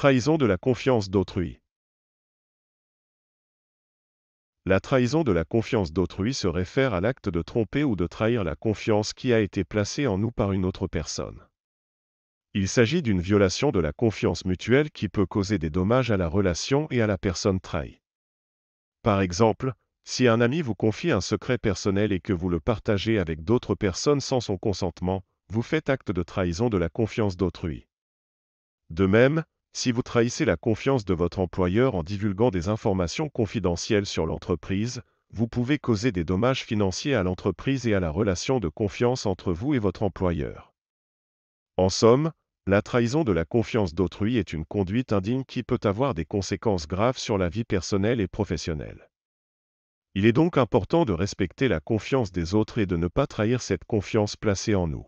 trahison de la confiance d'autrui. La trahison de la confiance d'autrui se réfère à l'acte de tromper ou de trahir la confiance qui a été placée en nous par une autre personne. Il s'agit d'une violation de la confiance mutuelle qui peut causer des dommages à la relation et à la personne trahie. Par exemple, si un ami vous confie un secret personnel et que vous le partagez avec d'autres personnes sans son consentement, vous faites acte de trahison de la confiance d'autrui. De même, si vous trahissez la confiance de votre employeur en divulguant des informations confidentielles sur l'entreprise, vous pouvez causer des dommages financiers à l'entreprise et à la relation de confiance entre vous et votre employeur. En somme, la trahison de la confiance d'autrui est une conduite indigne qui peut avoir des conséquences graves sur la vie personnelle et professionnelle. Il est donc important de respecter la confiance des autres et de ne pas trahir cette confiance placée en nous.